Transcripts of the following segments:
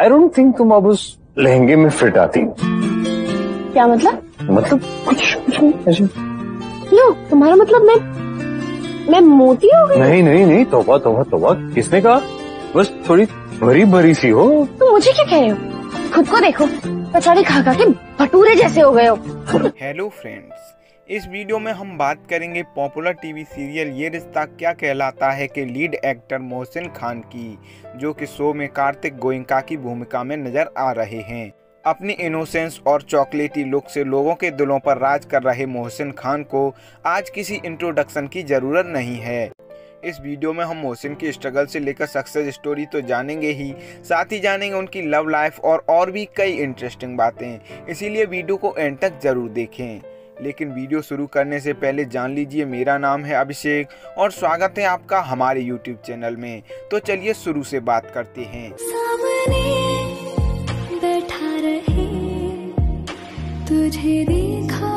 I don't think तुम अब उस लहंगे में फिट आती। क्या मतलब? मतलब कुछ कुछ नहीं ऐसे। क्यों तुम्हारा मतलब मैं मैं मोती हो गई? नहीं नहीं नहीं तोबा तोबा तोबा। किसने कहा? बस थोड़ी भरी भरी सी हो। तुम मुझे क्या कह रहे हो? खुद को देखो। पछाड़ी खा खा के भटूरे जैसे हो गए हो। हेलो फ्रेंड्स इस वीडियो में हम बात करेंगे पॉपुलर टीवी सीरियल ये रिश्ता क्या कहलाता है के लीड एक्टर मोहसिन खान की, जो कि शो में कार्तिक गोयंका की भूमिका में नज़र आ रहे हैं। अपनी इनोसेंस और चॉकलेटी लुक से लोगों के दिलों पर राज कर रहे मोहसिन खान को आज किसी इंट्रोडक्शन की ज़रूरत नहीं है। इस वीडियो में हम मोहसिन की स्ट्रगल से लेकर सक्सेस स्टोरी तो जानेंगे ही, साथ ही जानेंगे उनकी लव लाइफ और और भी कई इंटरेस्टिंग बातें। इसीलिए वीडियो को एंड तक ज़रूर देखें। लेकिन वीडियो शुरू करने से पहले जान लीजिए मेरा नाम है अभिषेक और स्वागत है आपका हमारे यूट्यूब चैनल में। तो चलिए शुरू से बात करते हैं। बैठा रहे तुझे देखा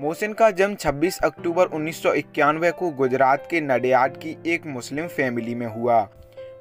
मोहसिन का जन्म 26 अक्टूबर 1991 को गुजरात के नडियाड की एक मुस्लिम फैमिली में हुआ।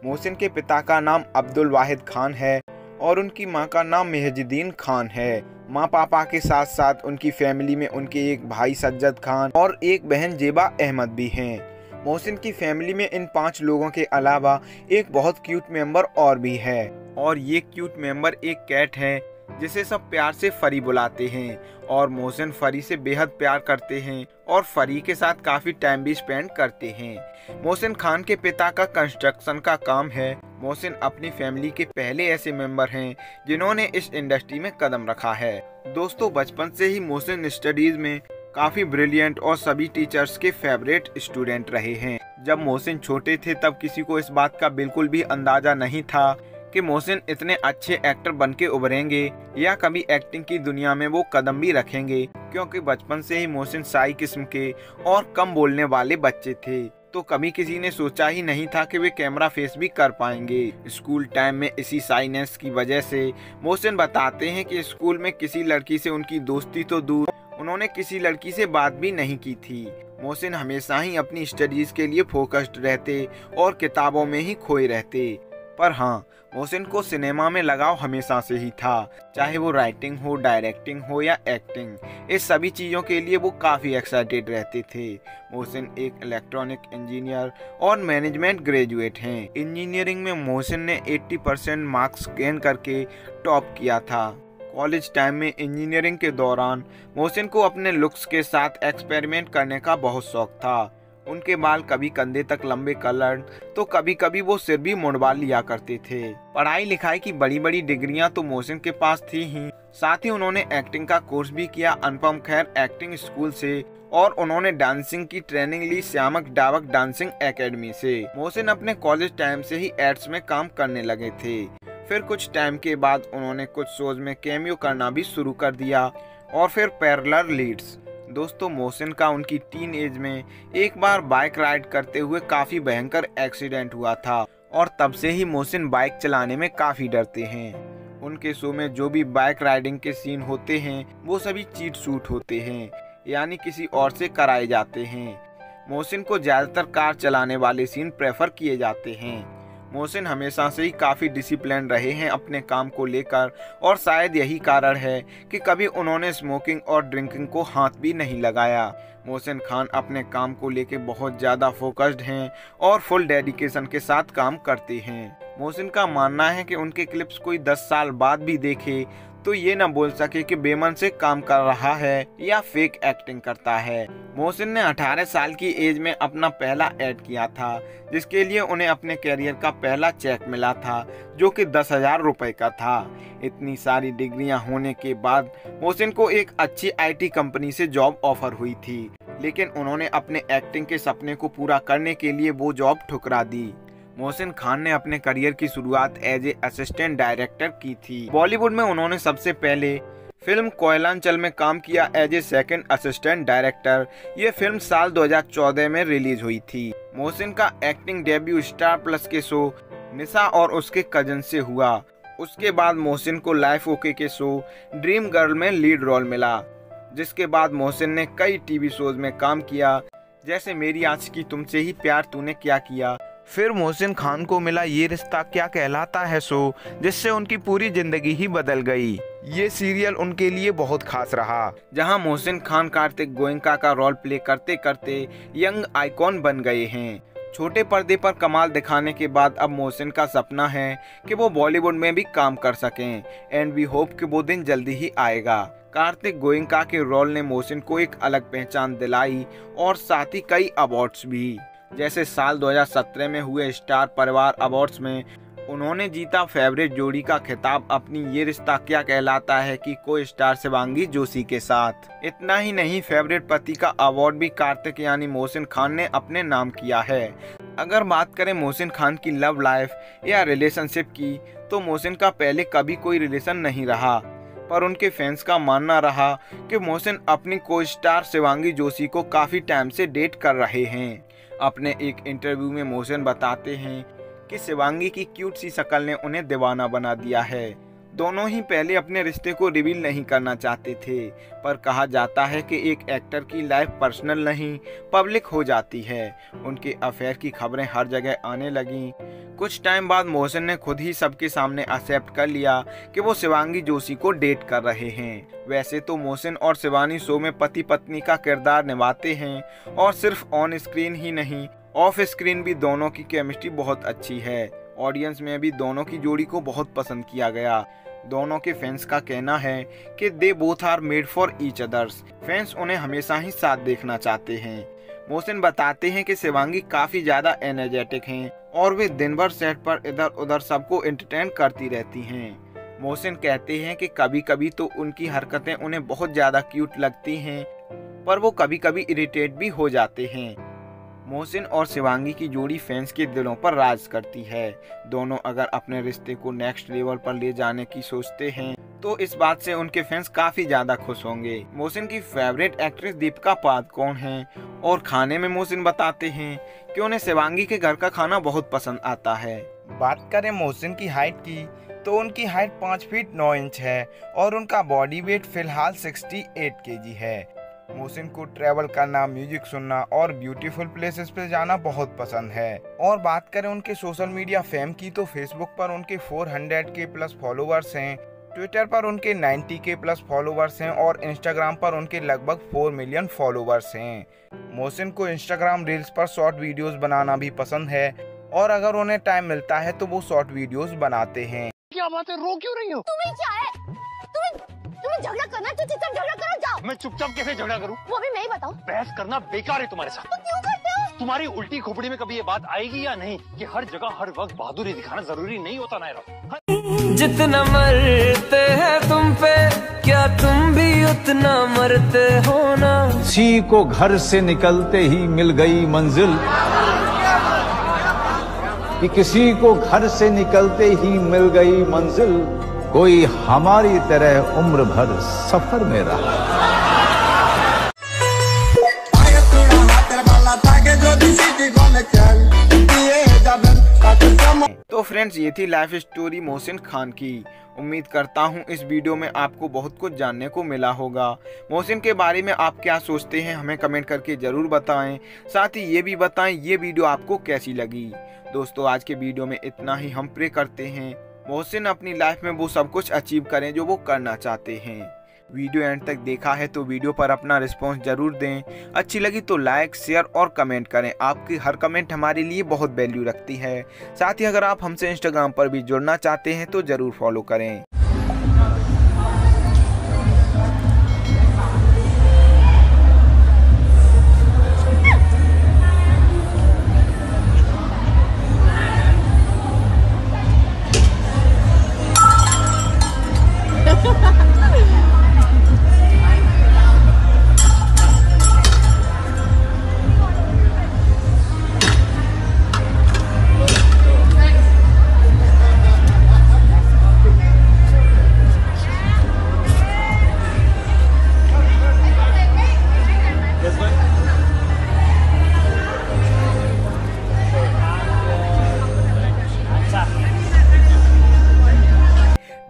मोहसिन के पिता का नाम अब्दुल वाहिद खान है। और उनकी माँ का नाम मेहजुद्दीन खान है। माँ पापा के साथ साथ उनकी फैमिली में उनके एक भाई सज्जद खान और एक बहन जेबा अहमद भी हैं। मोहसिन की फैमिली में इन पाँच लोगों के अलावा एक बहुत क्यूट मेंबर और भी है। और ये क्यूट मेंबर एक कैट है, जिसे सब प्यार से फरी बुलाते हैं और मोहसिन फरी से बेहद प्यार करते हैं और फरी के साथ काफ़ी टाइम भी स्पेंड करते हैं। मोहसिन खान के पिता का कंस्ट्रक्शन का काम है। मोहसिन अपनी फैमिली के पहले ऐसे मेंबर हैं, जिन्होंने इस इंडस्ट्री में कदम रखा है। दोस्तों, बचपन से ही मोहसिन स्टडीज़ में काफ़ी ब्रिलियंट और सभी टीचर्स के फेवरेट स्टूडेंट रहे हैं। जब मोहसिन छोटे थे, तब किसी को इस बात का बिल्कुल भी अंदाज़ा नहीं था कि मोहसिन इतने अच्छे एक्टर बन के उभरेंगे या कभी एक्टिंग की दुनिया में वो कदम भी रखेंगे, क्योंकि बचपन से ही मोहसिन साई किस्म के और कम बोलने वाले बच्चे थे। तो कभी किसी ने सोचा ही नहीं था कि वे कैमरा फेस भी कर पाएँगे। स्कूल टाइम में इसी साइनेस की वजह से मोहसिन बताते हैं कि स्कूल में किसी लड़की से उनकी दोस्ती तो दूर, उन्होंने किसी लड़की से बात भी नहीं की थी। मोहसिन हमेशा ही अपनी स्टडीज़ के लिए फोकस्ड रहते और किताबों में ही खोए रहते। पर हाँ मोहसिन को सिनेमा में लगाव हमेशा से ही था, चाहे वो राइटिंग हो डायरेक्टिंग हो या एक्टिंग इस सभी चीज़ों के लिए वो काफ़ी एक्साइटेड रहते थे। मोहसिन एक इलेक्ट्रॉनिक इंजीनियर और मैनेजमेंट ग्रेजुएट हैं। इंजीनियरिंग में मोहसिन ने 80 परसेंट मार्क्स गेन करके टॉप किया था। कॉलेज टाइम में इंजीनियरिंग के दौरान मोहसिन को अपने लुक्स के साथ एक्सपेरिमेंट करने का बहुत शौक था। उनके बाल कभी कंधे तक लंबे कलर तो कभी कभी वो सिर भी मुंडवा लिया करते थे। पढ़ाई लिखाई की बड़ी बड़ी डिग्रियाँ तो मोहसिन के पास थी ही। साथ ही उन्होंने एक्टिंग का कोर्स भी किया अनुपम खैर एक्टिंग स्कूल से, और उन्होंने डांसिंग की ट्रेनिंग ली श्यामक डावक डांसिंग एकेडमी से। मोहसिन अपने कॉलेज टाइम से ही एड्स में काम करने लगे थे। फिर कुछ टाइम के बाद उन्होंने कुछ शोज़ में कैमियो करना भी शुरू कर दिया, और फिर पैरलर लीड्स दोस्तों, मोहसिन का उनकी टीन एज में एक बार बाइक राइड करते हुए काफ़ी भयंकर एक्सीडेंट हुआ था और तब से ही मोहसिन बाइक चलाने में काफ़ी डरते हैं। उनके शो में जो भी बाइक राइडिंग के सीन होते हैं, वो सभी चीट शूट होते हैं, यानी किसी और से कराए जाते हैं। मोहसिन को ज़्यादातर कार चलाने वाले सीन प्रेफर किए जाते हैं। मोहसिन हमेशा से ही काफ़ी डिसिप्लिन रहे हैं अपने काम को लेकर, और शायद यही कारण है कि कभी उन्होंने स्मोकिंग और ड्रिंकिंग को हाथ भी नहीं लगाया। मोहसिन खान अपने काम को लेकर बहुत ज़्यादा फोकस्ड हैं और फुल डेडिकेशन के साथ काम करते हैं। मोहसिन का मानना है कि उनके क्लिप्स कोई 10 साल बाद भी देखे तो ये न बोल सके कि बेमन से काम कर रहा है या फेक एक्टिंग करता है। मोहसिन ने 18 साल की एज में अपना पहला एड किया था, जिसके लिए उन्हें अपने करियर का पहला चेक मिला था, जो कि दस हज़ार रुपए का था। इतनी सारी डिग्रियाँ होने के बाद मोहसिन को एक अच्छी आईटी कंपनी से जॉब ऑफ़र हुई थी, लेकिन उन्होंने अपने एक्टिंग के सपने को पूरा करने के लिए वो जॉब ठुकरा दी। मोहसिन खान ने अपने करियर की शुरुआत एज ए असिस्टेंट डायरेक्टर की थी। बॉलीवुड में उन्होंने सबसे पहले फ़िल्म कोयलांचल में काम किया as a second assistant director ये फ़िल्म साल 2014 में रिलीज़ हुई थी। मोहसिन का एक्टिंग डेब्यू स्टार प्लस के शो निशा और उसके कज़न से हुआ। उसके बाद मोहसिन को लाइफ ओके के शो ड्रीम गर्ल में लीड रोल मिला, जिसके बाद मोहसिन ने कई टीवी शोज़ में काम किया। जैसे मेरी आज की तुमसे ही प्यार तूने क्या किया? फिर मोहसिन खान को मिला ये रिश्ता क्या कहलाता है सो, जिससे उनकी पूरी ज़िंदगी ही बदल गई। ये सीरियल उनके लिए बहुत खास रहा। जहाँ मोहसिन खान कार्तिक गोयंका का रोल प्ले करते करते यंग आइकॉन बन गए हैं। छोटे पर्दे पर कमाल दिखाने के बाद अब मोहसिन का सपना है कि वो बॉलीवुड में भी काम कर सकें एंड वी होप कि वो दिन जल्दी ही आएगा। कार्तिक गोयंका के रोल ने मोहसिन को एक अलग पहचान दिलाई, और साथ ही कई अवार्ड्स भी। जैसे साल 2017 में हुए स्टार परिवार अवार्ड्स में, उन्होंने जीता फेवरेट जोड़ी का खिताब अपनी ये रिश्ता क्या कहलाता है कि को स्टार शिवांगी जोशी के साथ। इतना ही नहीं, फेवरेट पति का अवार्ड भी कार्तिक यानी मोहसिन खान ने अपने नाम किया है। अगर बात करें मोहसिन खान की लव लाइफ या रिलेशनशिप की तो मोहसिन का पहले कभी कोई रिलेशन नहीं रहा। पर उनके फैंस का मानना रहा कि मोहसिन अपनी को स्टार शिवांगी जोशी को काफ़ी टाइम से डेट कर रहे हैं। अपने एक इंटरव्यू में मोहसिन बताते हैं कि शिवांगी की क्यूट सी शक्ल ने उन्हें दीवाना बना दिया है। दोनों ही पहले अपने रिश्ते को रिवील नहीं करना चाहते थे, पर कहा जाता है कि एक एक्टर की लाइफ पर्सनल नहीं पब्लिक हो जाती है। उनके अफेयर की खबरें हर जगह आने लगी। कुछ टाइम बाद मोहसिन ने खुद ही सबके सामने एक्सेप्ट कर लिया कि वो शिवांगी जोशी को डेट कर रहे हैं। वैसे तो मोहसिन और शिवानी शो में पति पत्नी का किरदार निभाते हैं, और सिर्फ़ ऑन स्क्रीन ही नहीं ऑफ़ स्क्रीन भी दोनों की केमिस्ट्री बहुत अच्छी है। ऑडियंस में भी दोनों की जोड़ी को बहुत पसंद किया गया। दोनों के फैंस का कहना है कि they both are made for each others fans उन्हें हमेशा ही साथ देखना चाहते हैं। मोहसिन बताते हैं कि शिवांगी काफ़ी ज़्यादा एनर्जेटिक हैं और वे दिन भर सेट पर इधर उधर सबको एंटरटेन करती रहती हैं। मोहसिन कहते हैं कि कभी कभी तो उनकी हरकतें उन्हें बहुत ज़्यादा क्यूट लगती हैं, पर वो कभी कभी इरिटेट भी हो जाते हैं। मोहसिन और शिवांगी की जोड़ी फैंस के दिलों पर राज करती है। दोनों अगर अपने रिश्ते को नेक्स्ट लेवल पर ले जाने की सोचते हैं तो इस बात से उनके फैंस काफ़ी ज़्यादा खुश होंगे। मोहसिन की फेवरेट एक्ट्रेस दीपिका पादुकोण हैं और खाने में मोहसिन बताते हैं कि उन्हें शिवांगी के घर का खाना बहुत पसंद आता है। बात करें मोहसिन की हाइट की तो उनकी हाइट पाँच फीट नौ इंच है और उनका बॉडी वेट फ़िलहाल 68 केजी है। मोहसिन को ट्रैवल करना म्यूज़िक सुनना और ब्यूटीफुल प्लेसेस पे जाना बहुत पसंद है। और बात करें उनके सोशल मीडिया फेम की तो फेसबुक पर उनके 400 के प्लस फॉलोअर्स हैं ट्विटर पर उनके 90 के प्लस फॉलोअर्स हैं और इंस्टाग्राम पर उनके लगभग 4 मिलियन फॉलोअर्स हैं। मोहसिन को इंस्टाग्राम रील्स पर शॉर्ट वीडियोस बनाना भी पसंद है और अगर उन्हें टाइम मिलता है तो वो शॉर्ट वीडियोस बनाते हैं। क्या बात है रो क्यों रही हो? तुम्हें क्या है? तुम्हें झगड़ा करना है तो चुपचाप झगड़ा करो जाओ। मैं चुपचाप कैसे झगड़ा करूँ? वो भी मैं ही बताऊँ। बहस करना बेकार है तुम्हारे साथ। तो क्यों करते हो? तुम्हारी उल्टी खोपड़ी में कभी ये बात आएगी या नहीं कि हर जगह हर वक्त बहादुरी दिखाना ज़रूरी नहीं होता नायरा जितना मरते हैं तुम पे क्या तुम भी उतना मरते हो ना? किसी को घर से निकलते ही मिल गई मंजिल। कि किसी को घर से निकलते ही मिल गई मंजिल। कोई हमारी तरह उम्र भर सफ़र में रहा। तो फ्रेंड्स ये थी लाइफ स्टोरी मोहसिन खान की। उम्मीद करता हूँ इस वीडियो में आपको बहुत कुछ जानने को मिला होगा। मोहसिन के बारे में आप क्या सोचते हैं, हमें कमेंट करके ज़रूर बताएँ। साथ ही ये भी बताएँ, ये वीडियो आपको कैसी लगी। दोस्तों, आज के वीडियो में इतना ही, हम प्रे करते हैं। मोहसिन अपनी लाइफ में वो सब कुछ अचीव करें जो वो करना चाहते हैं। वीडियो एंड तक देखा है तो वीडियो पर अपना रिस्पॉन्स ज़रूर दें। अच्छी लगी तो लाइक शेयर और कमेंट करें। आपकी हर कमेंट हमारे लिए बहुत वैल्यू रखती है। साथ ही अगर आप हमसे इंस्टाग्राम पर भी जुड़ना चाहते हैं तो ज़रूर फॉलो करें।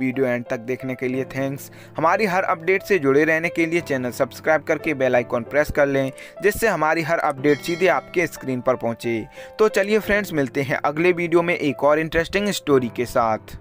वीडियो एंड तक देखने के लिए थैंक्स। हमारी हर अपडेट से जुड़े रहने के लिए चैनल सब्सक्राइब करके बेल आइकॉन प्रेस कर लें, जिससे हमारी हर अपडेट सीधे आपके स्क्रीन पर पहुँचे। तो चलिए फ्रेंड्स, मिलते हैं अगले वीडियो में एक और इंटरेस्टिंग स्टोरी के साथ।